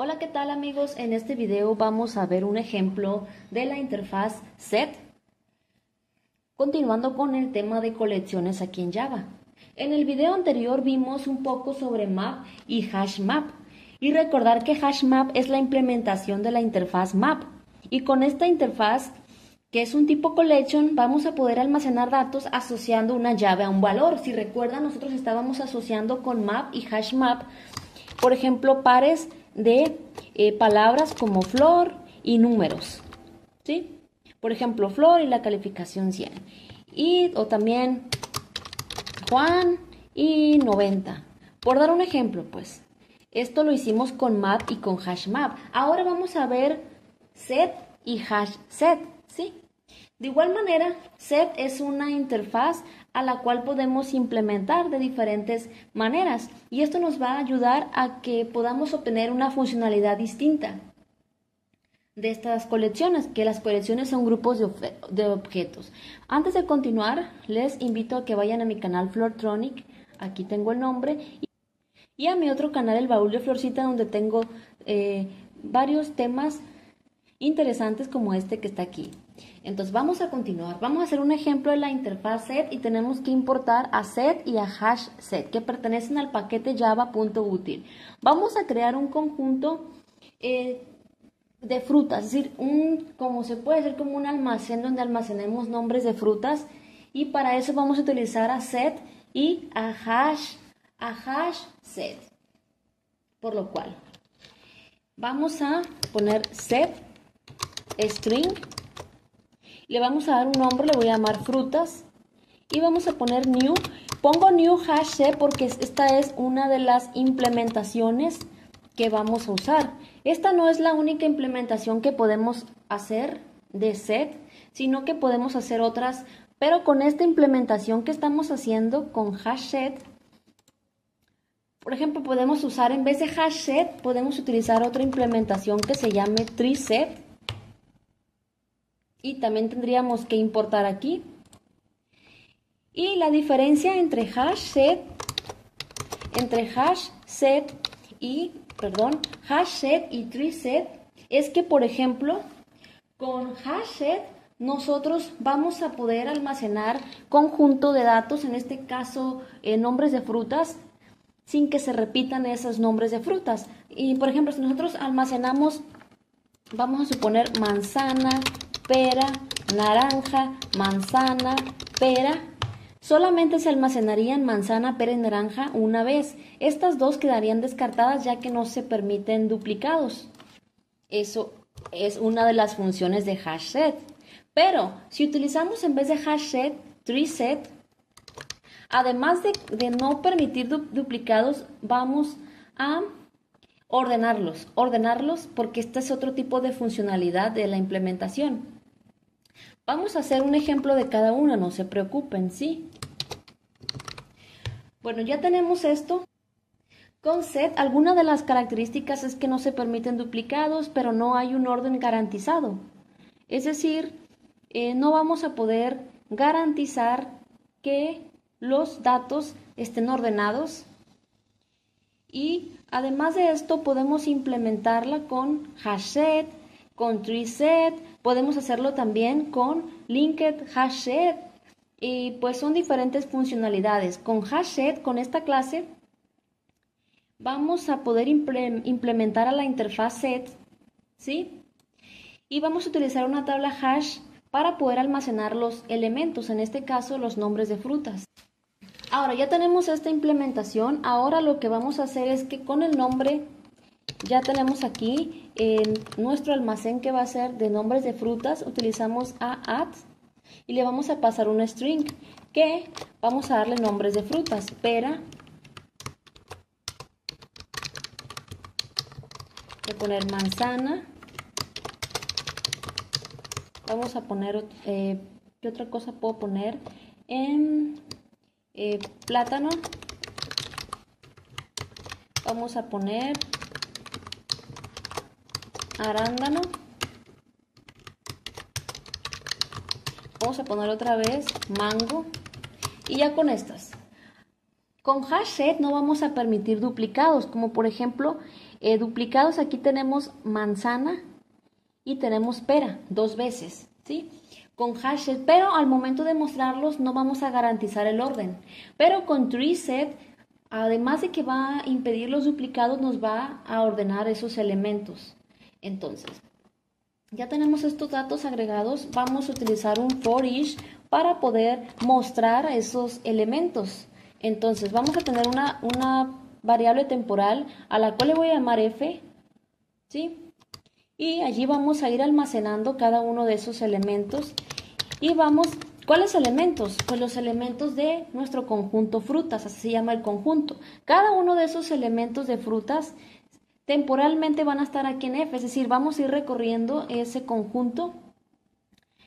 Hola, ¿qué tal amigos? En este video vamos a ver un ejemplo de la interfaz set. Continuando con el tema de colecciones aquí en Java. En el video anterior vimos un poco sobre map y hash map. Y recordar que hash map es la implementación de la interfaz map. Y con esta interfaz, que es un tipo collection, vamos a poder almacenar datos asociando una llave a un valor. Si recuerdan, nosotros estábamos asociando con map y hash map, por ejemplo, pares de eh, palabras como flor y números. ¿sí? Por ejemplo, flor y la calificación 100. Y, o también Juan y 90. Por dar un ejemplo, pues. Esto lo hicimos con map y con hash map. Ahora vamos a ver set y hash set, ¿sí? De igual manera, set es una interfaz a la cual podemos implementar de diferentes maneras y esto nos va a ayudar a que podamos obtener una funcionalidad distinta de estas colecciones, que las colecciones son grupos de, objetos. Antes de continuar, les invito a que vayan a mi canal Flortronic, aquí tengo el nombre, y a mi otro canal, el Baúl de Florcita, donde tengo eh, varios temas interesantes como este que está aquí. Entonces vamos a continuar. Vamos a hacer un ejemplo de la interfaz set y tenemos que importar a set y a hash set que pertenecen al paquete java.util. Vamos a crear un conjunto eh, de frutas, es decir, un, como se puede decir como un almacén donde almacenemos nombres de frutas y para eso vamos a utilizar a set y a hash, a hash set. Por lo cual vamos a poner set string le vamos a dar un nombre, le voy a llamar frutas y vamos a poner new. Pongo new hash porque esta es una de las implementaciones que vamos a usar. Esta no es la única implementación que podemos hacer de set, sino que podemos hacer otras, pero con esta implementación que estamos haciendo con hash set, por ejemplo, podemos usar en vez de hash set, podemos utilizar otra implementación que se llame tree set y también tendríamos que importar aquí. Y la diferencia entre hash set, entre hash set y, perdón, hash set y tree set es que, por ejemplo, con hash set nosotros vamos a poder almacenar conjunto de datos, en este caso eh, nombres de frutas, sin que se repitan esos nombres de frutas. Y por ejemplo, si nosotros almacenamos, vamos a suponer manzana, pera, naranja, manzana, pera. Solamente se almacenarían manzana, pera y naranja una vez. Estas dos quedarían descartadas ya que no se permiten duplicados. Eso es una de las funciones de hash set. Pero si utilizamos en vez de hash set, además de, de no permitir duplicados, vamos a ordenarlos. Ordenarlos porque este es otro tipo de funcionalidad de la implementación. Vamos a hacer un ejemplo de cada una, no se preocupen, ¿sí? Bueno, ya tenemos esto. Con set, alguna de las características es que no se permiten duplicados, pero no hay un orden garantizado. Es decir, eh, no vamos a poder garantizar que los datos estén ordenados. Y además de esto, podemos implementarla con hashset, con treeset, podemos hacerlo también con linked hashset y pues son diferentes funcionalidades. Con hashset, con esta clase, vamos a poder implementar a la interfaz set, ¿sí? Y vamos a utilizar una tabla hash para poder almacenar los elementos, en este caso los nombres de frutas. Ahora ya tenemos esta implementación, ahora lo que vamos a hacer es que con el nombre ya tenemos aquí en nuestro almacén que va a ser de nombres de frutas, utilizamos a add y le vamos a pasar una string que vamos a darle nombres de frutas, pera, voy a poner manzana, vamos a poner, eh, ¿qué otra cosa puedo poner? En, eh, plátano, vamos a poner arándano. Vamos a poner otra vez mango. Y ya con estas. Con hash set no vamos a permitir duplicados, como por ejemplo eh, duplicados aquí tenemos manzana y tenemos pera dos veces, ¿sí? Con hashes, pero al momento de mostrarlos no vamos a garantizar el orden. Pero con TreeSet, además de que va a impedir los duplicados, nos va a ordenar esos elementos. Entonces, ya tenemos estos datos agregados, vamos a utilizar un for each para poder mostrar esos elementos. Entonces, vamos a tener una, una variable temporal a la cual le voy a llamar f, ¿sí? Y allí vamos a ir almacenando cada uno de esos elementos y vamos, ¿cuáles elementos? Pues los elementos de nuestro conjunto frutas, así se llama el conjunto. Cada uno de esos elementos de frutas temporalmente van a estar aquí en f, es decir, vamos a ir recorriendo ese conjunto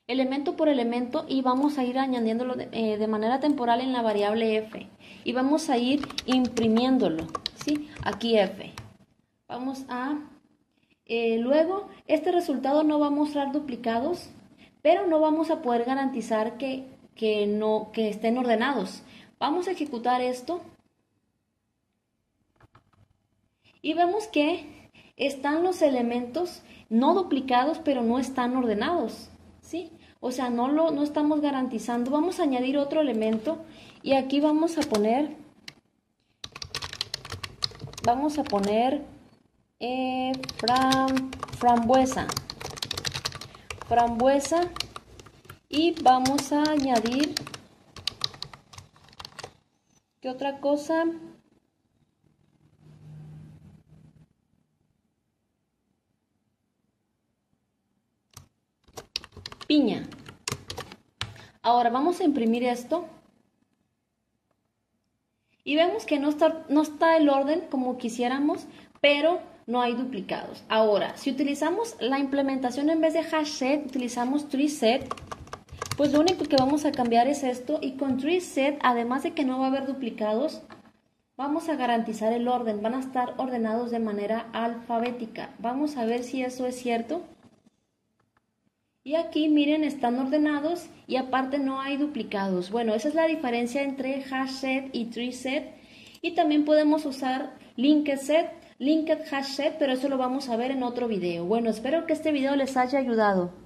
elemento por elemento y vamos a ir añadiéndolo de, eh, manera temporal en la variable f y vamos a ir imprimiéndolo, ¿sí? Aquí f. Vamos a... Eh, luego, este resultado no va a mostrar duplicados, pero no vamos a poder garantizar que, que, no, que estén ordenados. Vamos a ejecutar esto y vemos que están los elementos no duplicados, pero no están ordenados, ¿sí? O sea, no, lo, no estamos garantizando. Vamos a añadir otro elemento y aquí vamos a poner, vamos a poner eh, frambuesa. Frambuesa y vamos a añadir, ¿qué otra cosa? Ahora vamos a imprimir esto. Y vemos que no está, no está el orden como quisiéramos, pero no hay duplicados. Ahora, si utilizamos la implementación en vez de hash set, utilizamos tree set, pues lo único que vamos a cambiar es esto. Y con tree set, además de que no va a haber duplicados, vamos a garantizar el orden. Van a estar ordenados de manera alfabética. Vamos a ver si eso es cierto. Y aquí miren, están ordenados y aparte no hay duplicados. Bueno, esa es la diferencia entre hash set y tree set. Y también podemos usar linked set, linked hash set, pero eso lo vamos a ver en otro video. Bueno, espero que este video les haya ayudado.